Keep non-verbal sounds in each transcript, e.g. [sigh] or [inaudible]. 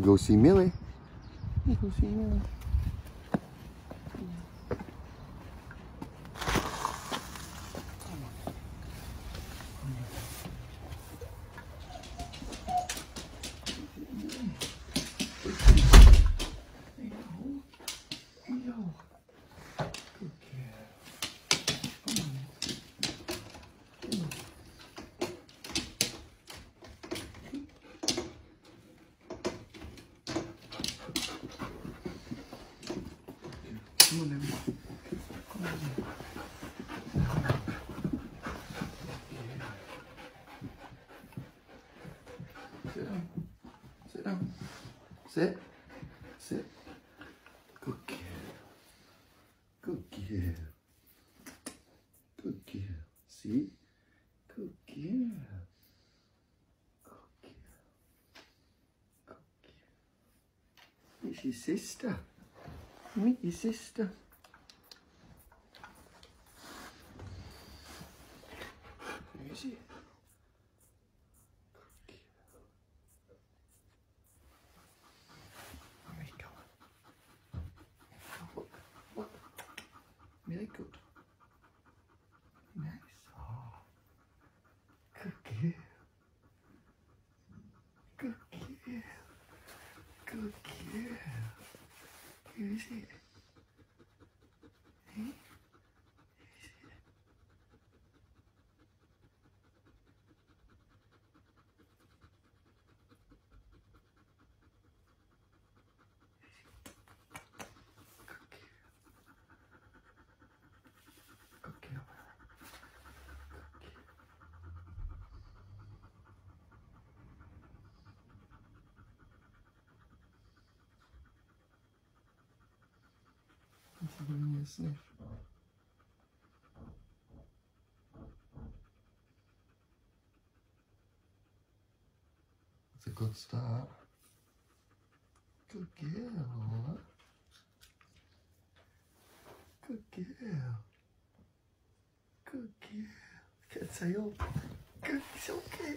Go see Millie. Go see Millie. Sit down. Sit down. Sit. Sit. Good girl. Good girl. Good girl. See? Good girl. Good girl. Good girl. It's your sister. Meet your sister. 没事 Let's me a sniff. It's a good start. Good girl, Good girl. Good girl. The tail. Good, it's okay.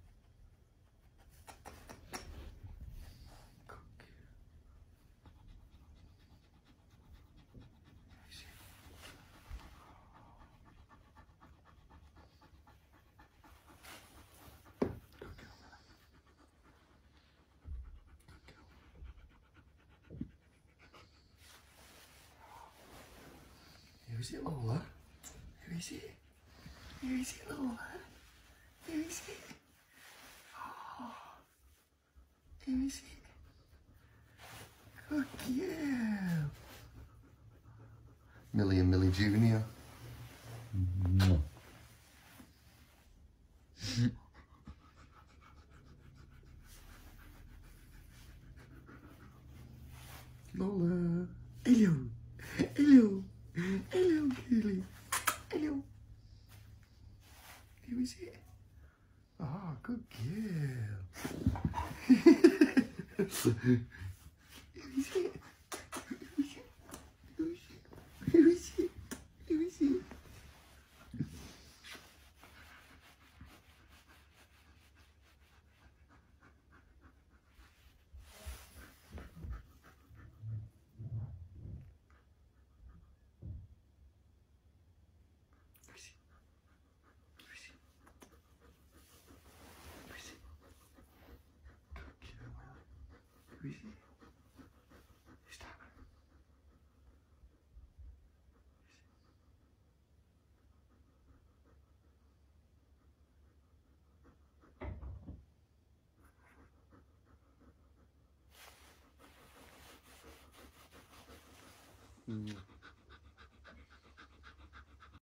Who is it, Lola. Who is it. Who is it, Lola. Who is it. Oh, there is it. Look you. Millie and Millie Junior. Lola. Hello. Girl. [laughs] Mm-hmm.